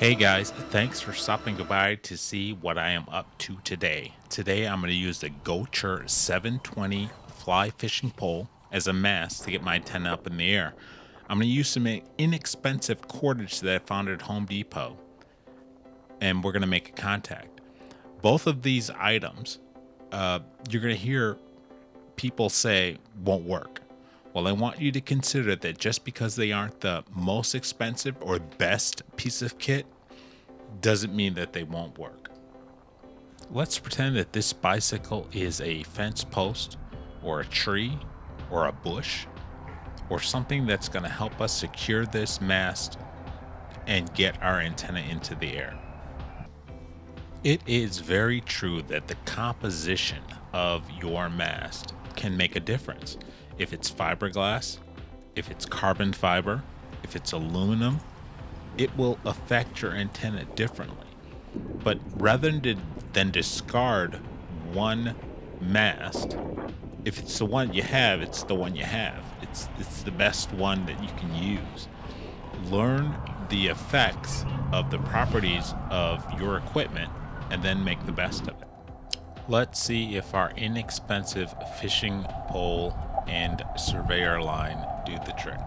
Hey guys, thanks for stopping by to see what I am up to today. Today I'm going to use the Gocher 720 fly fishing pole as a mast to get my antenna up in the air. I'm going to use some inexpensive cordage that I found at Home Depot and we're going to make a contact. Both of these items, uh, you're going to hear people say won't work. Well, I want you to consider that just because they aren't the most expensive or best piece of kit doesn't mean that they won't work. Let's pretend that this bicycle is a fence post or a tree or a bush or something that's going to help us secure this mast and get our antenna into the air. It is very true that the composition of your mast can make a difference if it's fiberglass, if it's carbon fiber, if it's aluminum, it will affect your antenna differently. But rather than discard one mast, if it's the one you have, it's the one you have. It's it's the best one that you can use. Learn the effects of the properties of your equipment and then make the best of it. Let's see if our inexpensive fishing pole and surveyor line do the trick.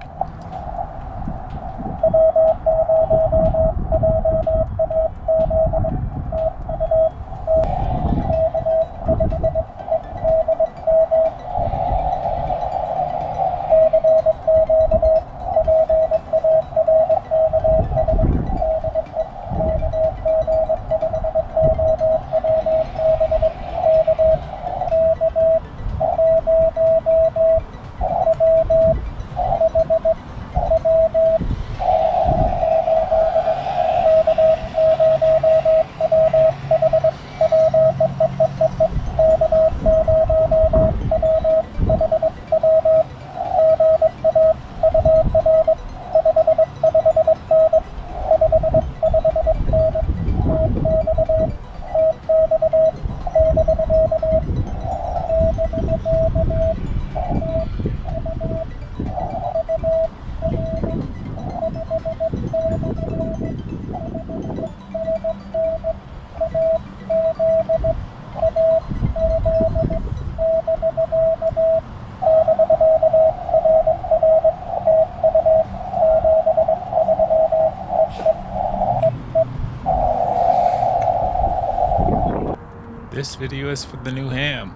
This video is for the new ham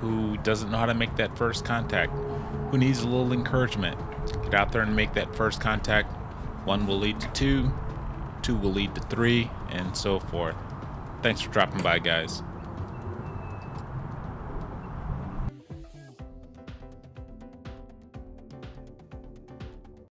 who doesn't know how to make that first contact, who needs a little encouragement. Get out there and make that first contact. One will lead to two, two will lead to three, and so forth. Thanks for dropping by, guys.